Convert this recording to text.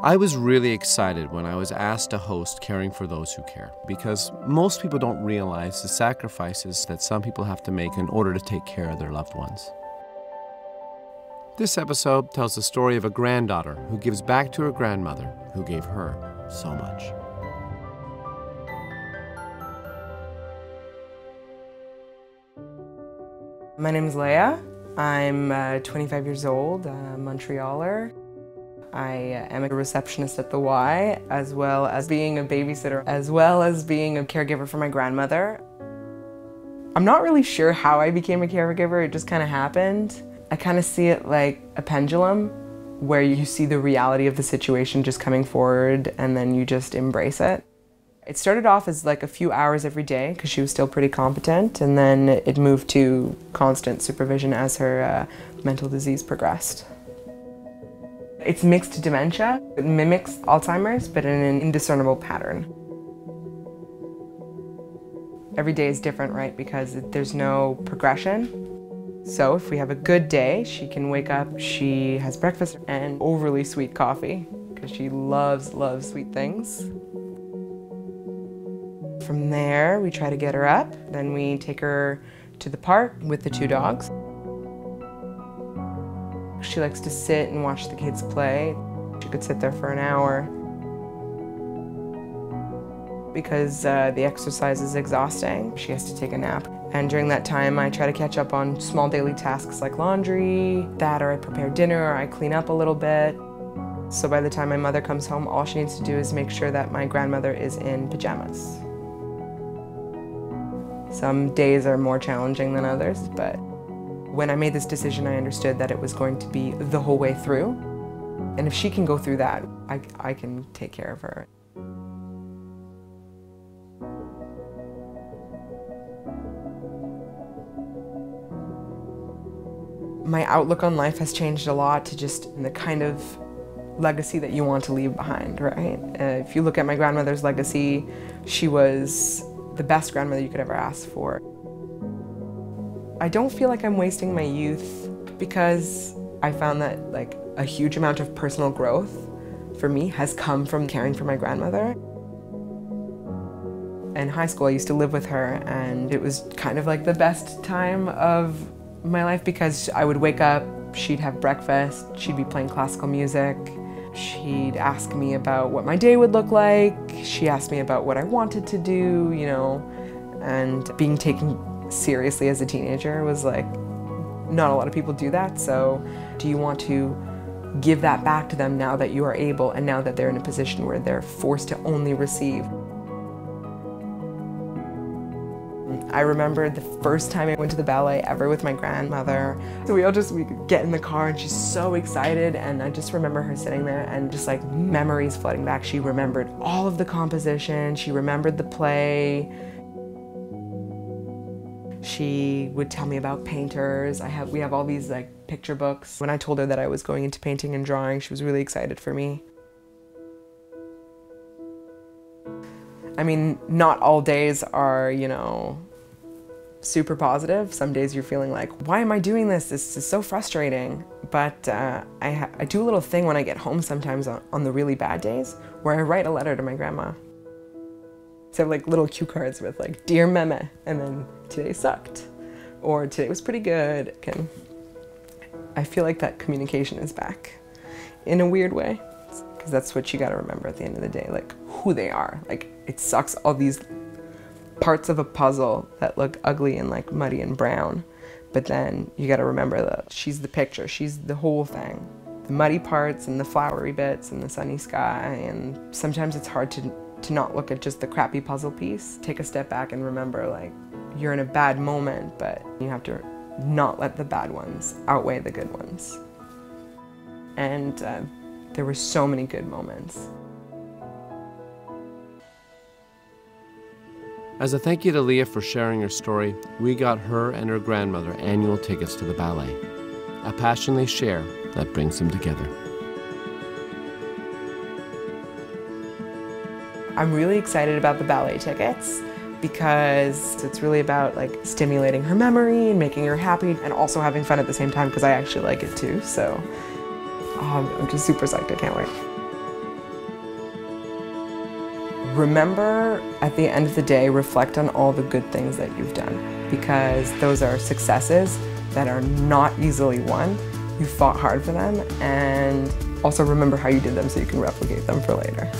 I was really excited when I was asked to host Caring for Those Who Care because most people don't realize the sacrifices that some people have to make in order to take care of their loved ones. This episode tells the story of a granddaughter who gives back to her grandmother who gave her so much. My name is Leah. I'm uh, 25 years old, a Montrealer. I am a receptionist at the Y, as well as being a babysitter, as well as being a caregiver for my grandmother. I'm not really sure how I became a caregiver, it just kind of happened. I kind of see it like a pendulum where you see the reality of the situation just coming forward and then you just embrace it. It started off as like a few hours every day because she was still pretty competent and then it moved to constant supervision as her uh, mental disease progressed. It's mixed dementia. It mimics Alzheimer's, but in an indiscernible pattern. Every day is different, right? Because there's no progression. So if we have a good day, she can wake up, she has breakfast and overly sweet coffee because she loves, loves sweet things. From there, we try to get her up. Then we take her to the park with the two dogs. She likes to sit and watch the kids play. She could sit there for an hour because uh, the exercise is exhausting. She has to take a nap. And during that time, I try to catch up on small daily tasks like laundry, that or I prepare dinner or I clean up a little bit. So by the time my mother comes home, all she needs to do is make sure that my grandmother is in pajamas. Some days are more challenging than others, but when I made this decision, I understood that it was going to be the whole way through. And if she can go through that, I, I can take care of her. My outlook on life has changed a lot to just the kind of legacy that you want to leave behind, right? Uh, if you look at my grandmother's legacy, she was the best grandmother you could ever ask for. I don't feel like I'm wasting my youth because I found that like a huge amount of personal growth for me has come from caring for my grandmother. In high school, I used to live with her and it was kind of like the best time of my life because I would wake up, she'd have breakfast, she'd be playing classical music, she'd ask me about what my day would look like, she asked me about what I wanted to do, you know, and being taken seriously as a teenager was like, not a lot of people do that, so do you want to give that back to them now that you are able and now that they're in a position where they're forced to only receive? I remember the first time I went to the ballet ever with my grandmother. So we all just we get in the car and she's so excited and I just remember her sitting there and just like memories flooding back. She remembered all of the composition, she remembered the play. She would tell me about painters. I have we have all these like picture books. When I told her that I was going into painting and drawing, she was really excited for me. I mean, not all days are, you know, super positive. Some days you're feeling like, why am I doing this? This is so frustrating. But uh, I, I, do a little thing when I get home sometimes on, on, the really bad days where I write a letter to my grandma. So I have like little cue cards with like, dear meme, and then today sucked. Or today was pretty good. Can, I feel like that communication is back in a weird way. Because that's what you gotta remember at the end of the day, like who they are. Like it sucks all these parts of a puzzle that look ugly and like muddy and brown. But then you got to remember that she's the picture, she's the whole thing. The muddy parts and the flowery bits and the sunny sky. And sometimes it's hard to, to not look at just the crappy puzzle piece. Take a step back and remember like you're in a bad moment, but you have to not let the bad ones outweigh the good ones. And uh, there were so many good moments. As a thank you to Leah for sharing her story, we got her and her grandmother annual tickets to the ballet. A passion they share that brings them together. I'm really excited about the ballet tickets because it's really about like stimulating her memory and making her happy and also having fun at the same time because I actually like it too. So um, I'm just super psyched. I can't wait. remember at the end of the day, reflect on all the good things that you've done because those are successes that are not easily won. You fought hard for them and also remember how you did them so you can replicate them for later.